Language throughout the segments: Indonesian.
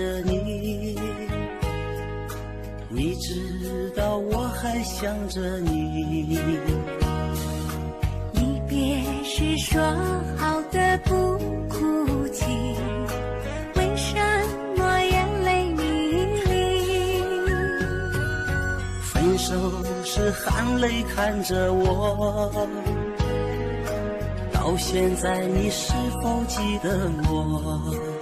着你。你知道我还想着你。离别时说好的不哭泣，为什么眼泪迷离？分手时含泪看着我，到现在你是否记得我？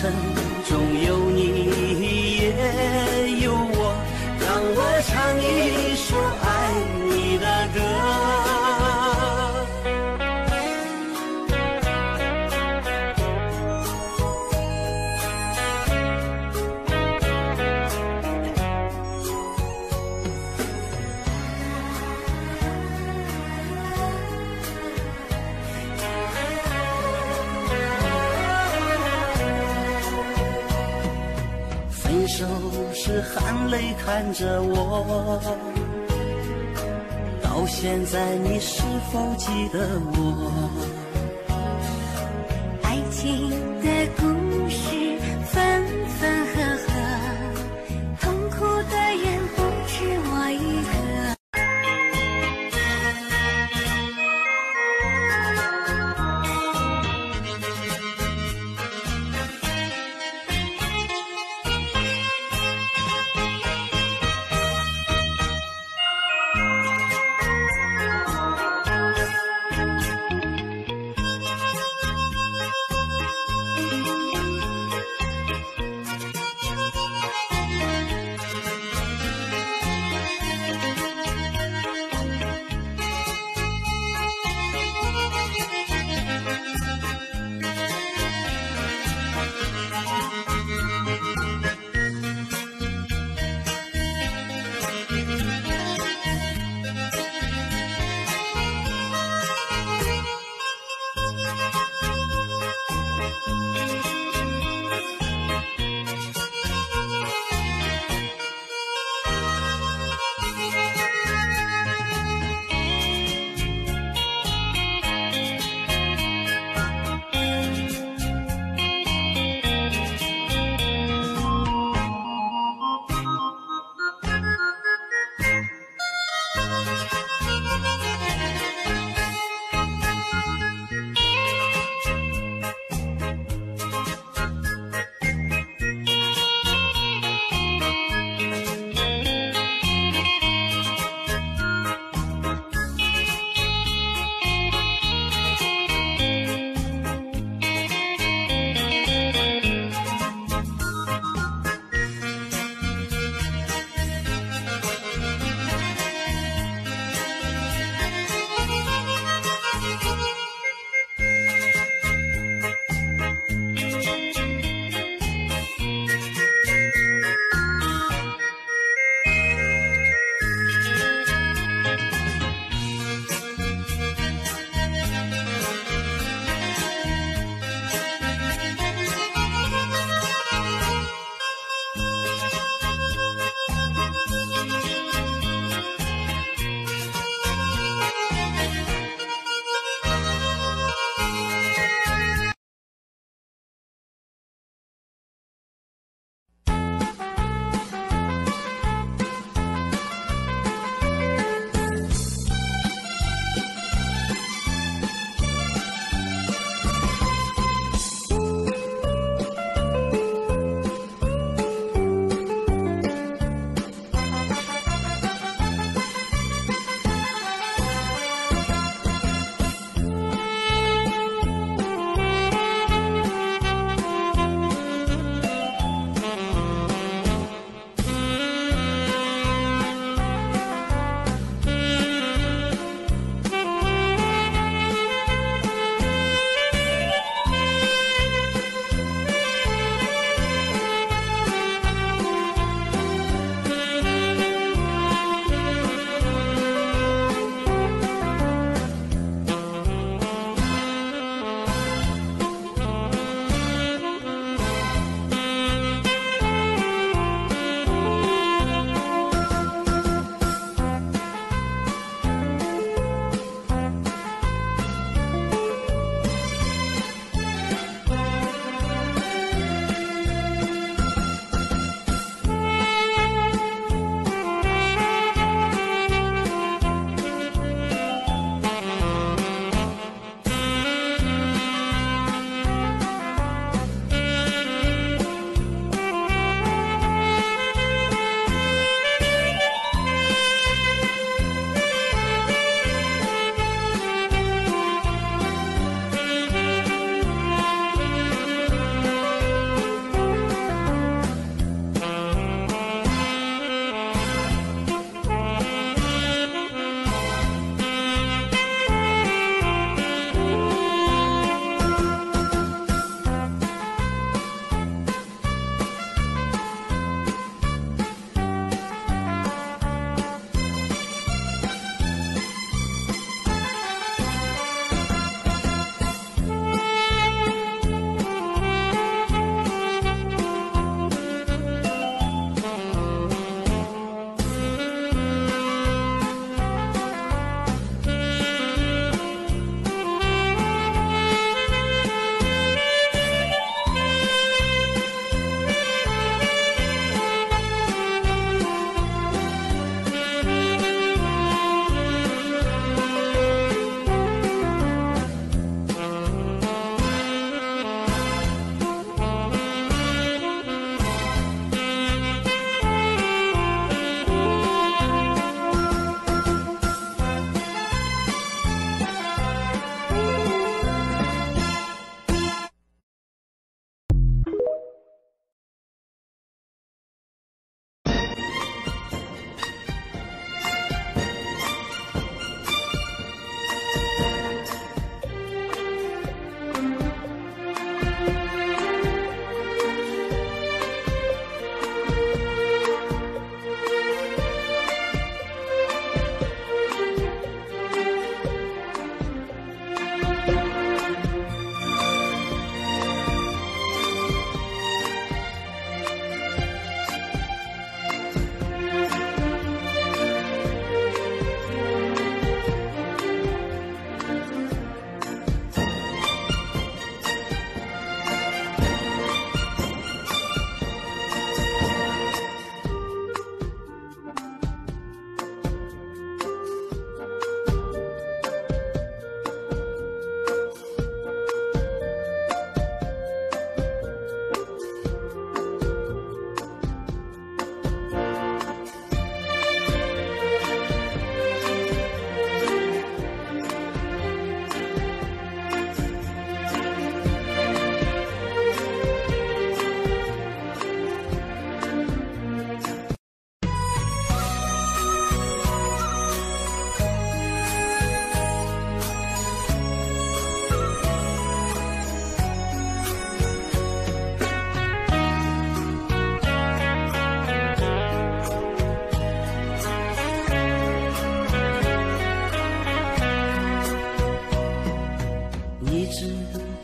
尘中有。看着我，到现在你是否记得我？爱情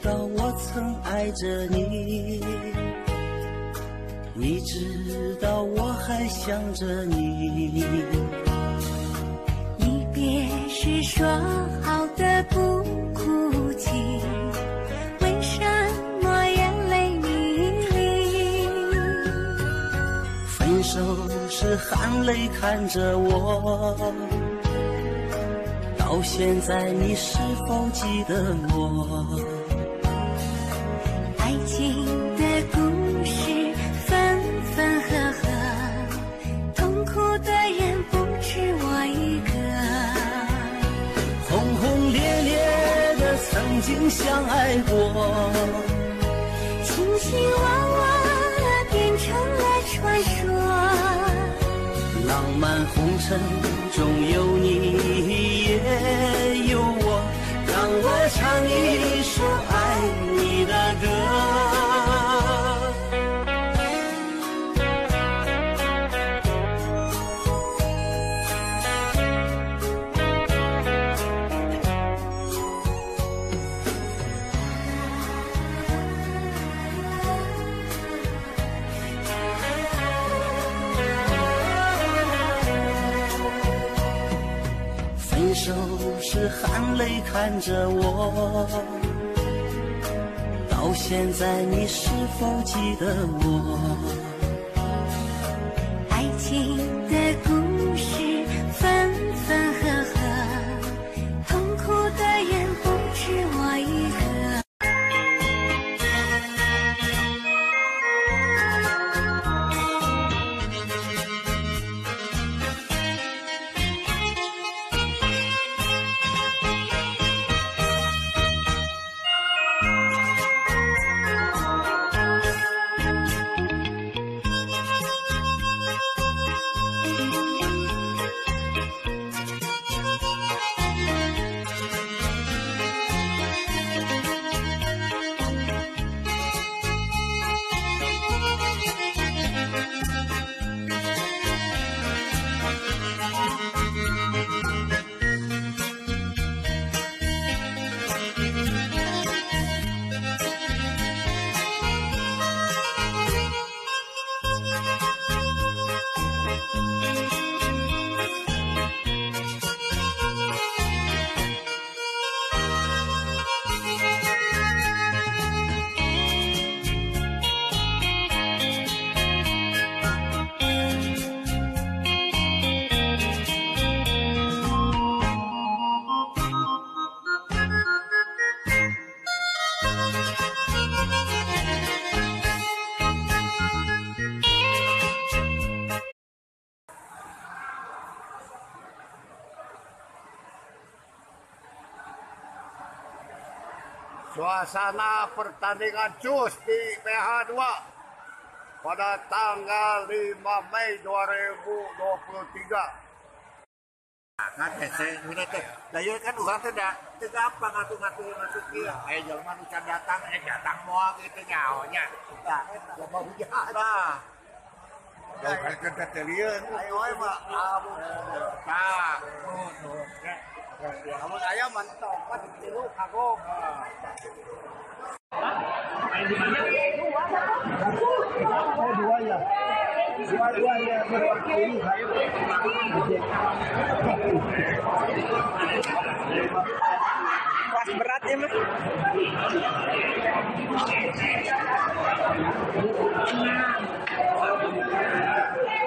道我曾爱着你，你知道我还想着你。离别时说好的不哭泣，为什么眼泪迷离？分手时含泪看着我，到现在你是否记得我？爱情的故事分分合合，痛苦的人不止我一个。轰轰烈烈的曾经相爱过，卿卿我我变成了传说。浪漫红尘中有你唱一首。泪看着我，到现在你是否记得我？Suasana pertandingan cus di PH2 pada tanggal 5 Mei 2023. kan hese ini teh da ieu kan urang teh da teu gampang ngatu-ngatu ngatu kieu aya jelema nu can datang eh datang moal kitu nyaonya da eta loba hujan nah da kan ayo tah Amun aya mantap, tilu kagok. dua ya. Dua dua ya berwakili. Berat ya, Mas?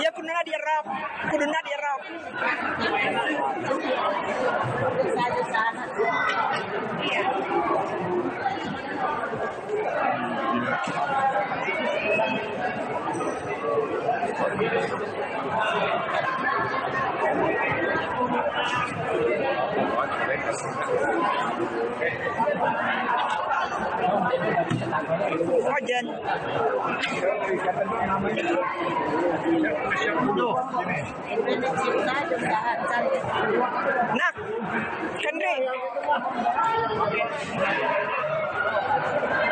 Iya kuduna di rap, kuduna di rap. Ojen. Nak, Henry. Wei,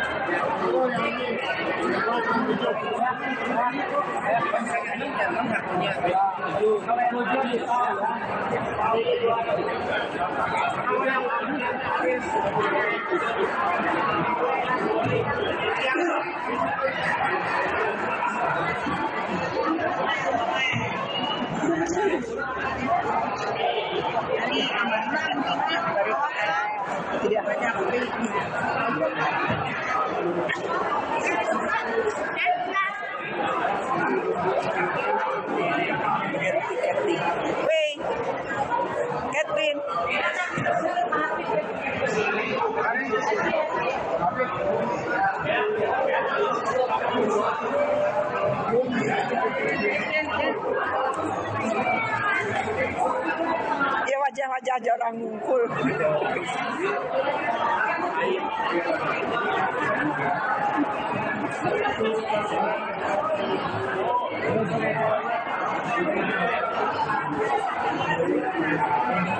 Thank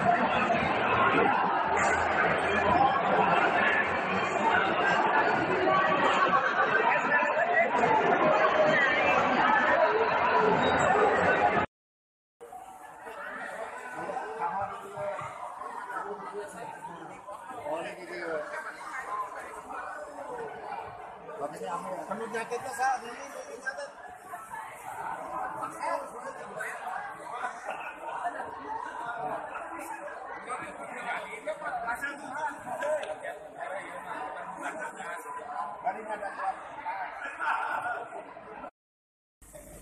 you. Ini nyatet.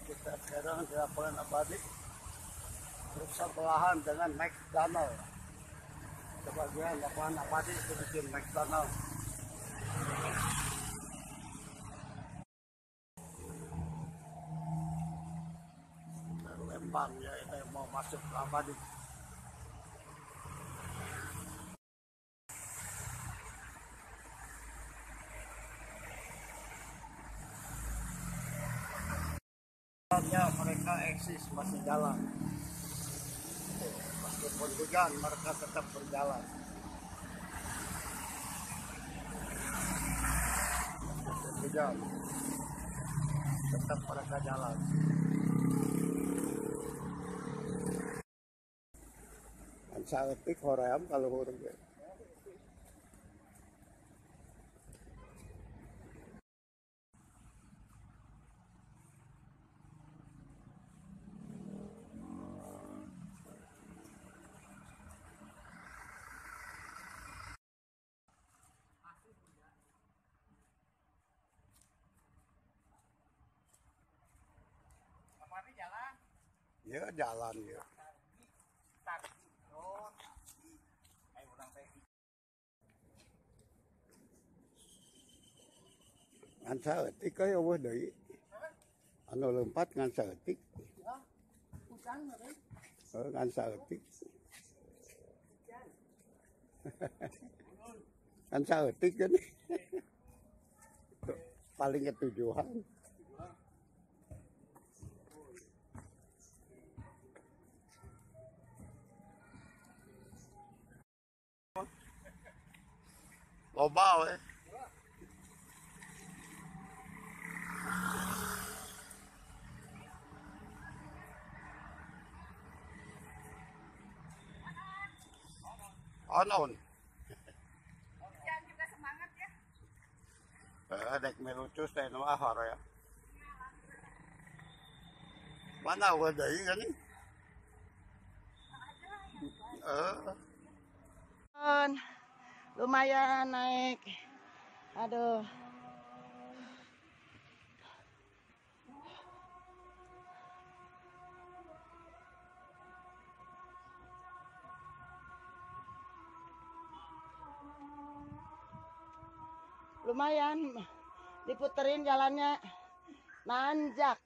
Kita sekarang di lapangan abadi bersebelahan dengan McDonald. Sebagian lapangan abadi itu bikin McDonald. Lembang ya yang mau masuk ke abadi. Ya, mereka eksis masih jalan. Meskipun hujan, mereka tetap berjalan. Hujan, tetap mereka jalan. Ang sakit koream kalau ya. Ya jalan ya. Ngan saeutik kaya weuh deui. Anu leumpat ngan saeutik. Oh, ngan saeutik. Ngan saeutik kan. Paling ketujuhan. Loba we. Anon. Jangan juga semangat ya. Eh, dek melucus teh nu ahar ya. Mana wa deui kan? Eh, lumayan naik aduh lumayan diputerin jalannya Nanjak.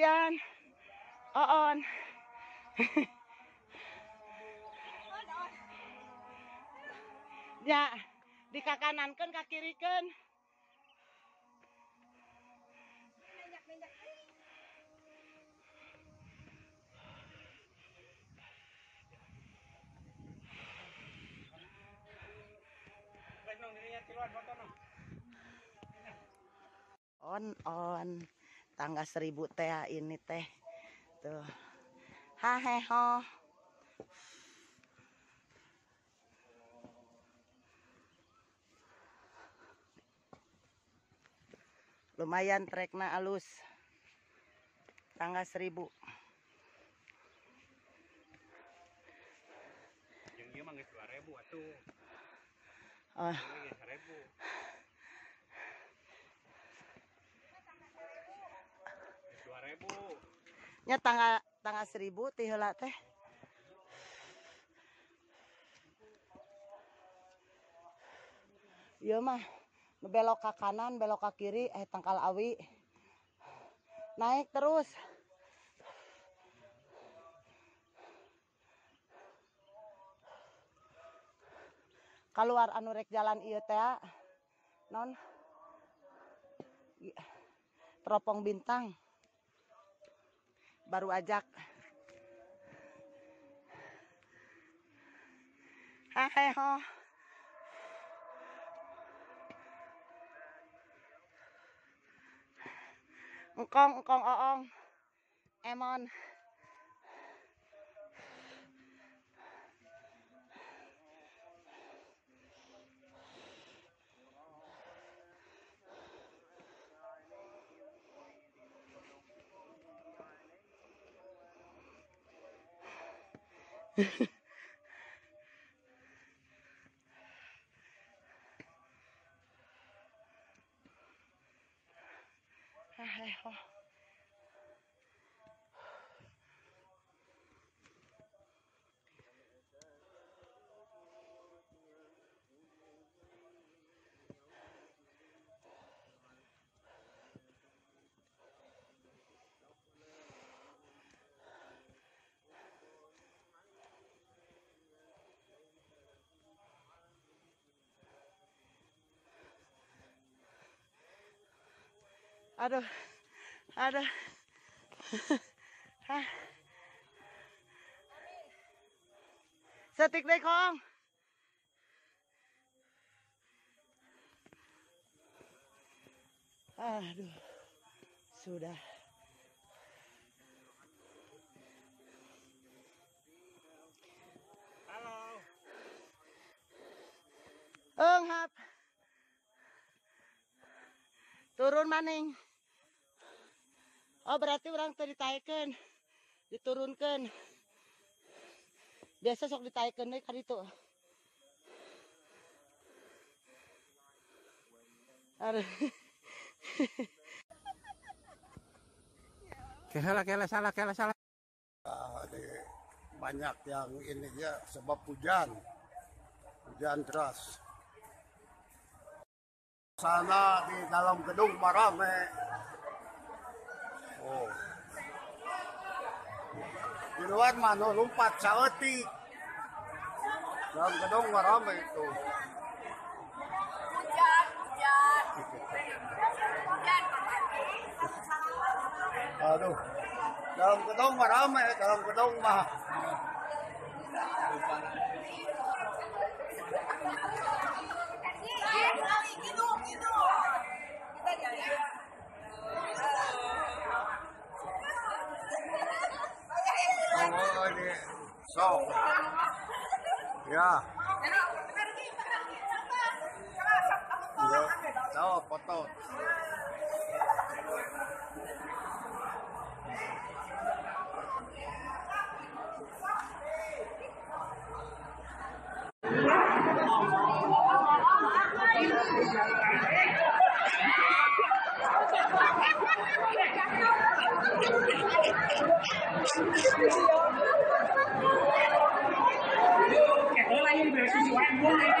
Cisian. Oon. ya, di kakanankan ka kirikan. On on tangga seribu teh ini teh tuh haheho lumayan trekna alus tangga seribu Yang ieu mah geus 2000 atuh. oh, Ini geus 1000. Geus 2000. Nya tangga tangga seribu heula teh Iya mah belok ke kanan, belok ke kiri, eh tangkal awi. Naik terus. Keluar anu rek jalan ieu teh. Non. Teropong bintang. Baru ajak. Haheho. Engkong, engkong, oong. Emon. Haheho. Aduh. Aduh. Hah. Setik deh kong. Aduh. Sudah. Halo. Eng hap. Turun maning. Oh berarti orang tuh ditaikan, diturunkan. Biasa sok ditaikan deh kan itu. Aduh. Kela kela salah kela salah. Ah, banyak yang ini ya sebab hujan hujan deras sana di dalam gedung marame oh. Di luar mana? Lompat saeutik dalam gedung marame itu. Aduh. Dalam gedung marame dalam gedung mah. Oh, So, ya. Yo, so foto. Thank you. Ini